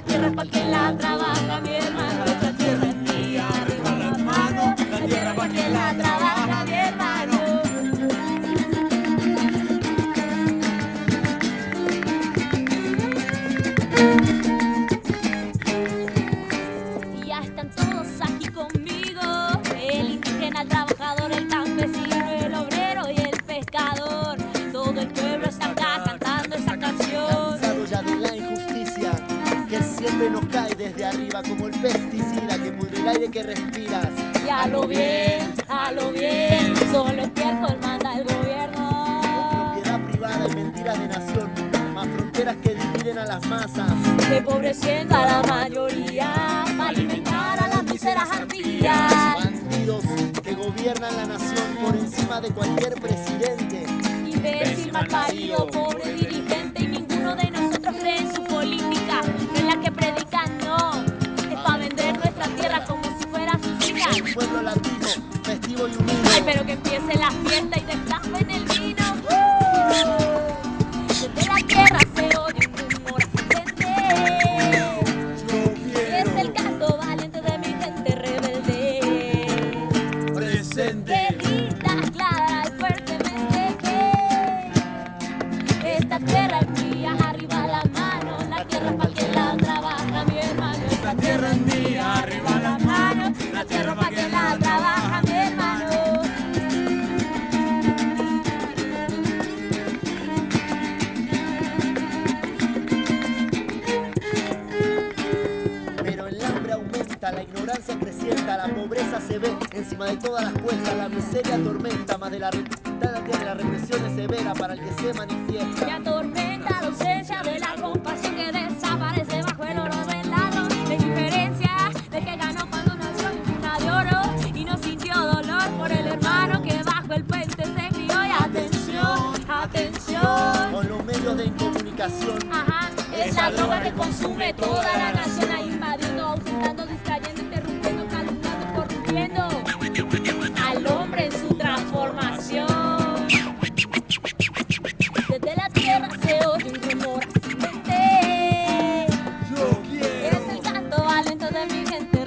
tierra es para quien la trabaja, mi hermano. Esta tierra es mía, arriba las manos. La tierra es para quien la trabaja, mi hermano. Desde arriba como el pesticida que pudre el aire que respiras. Y a lo bien, a lo bien, solo estiércol manda el gobierno. Propiedad privada y mentiras de nación, más fronteras que dividen a las masas. Empobreciendo a la mayoría para alimentar a las míseras ardillas. Bandidos que gobiernan la nación por encima de cualquier presidente. Imbécil, mal parido, que empiece la fiesta y destapen el vino. Desde la tierra se oye un rumor ascendente. Es el canto valiente de mi gente rebelde. Presente. Que grita clara y fuertemente que esta tierra es mía, arriba la mano, la tierra es para quien la trabaja, mi hermano. Esta tierra es mía, la pobreza se ve encima de todas las cuestas, la miseria atormenta, más de la reputada tiene la represión es severa para el que se Y manifiesta. atormenta la ausencia de la compasión que desaparece bajo el oro del ladrón. La indiferencia de que ganó cuando nació en cuna de oro y no sintió dolor por el hermano que bajo el puente se crió. Y atención, atención. Con los medios de comunicación, Ajá, es la droga que consume toda la. them you can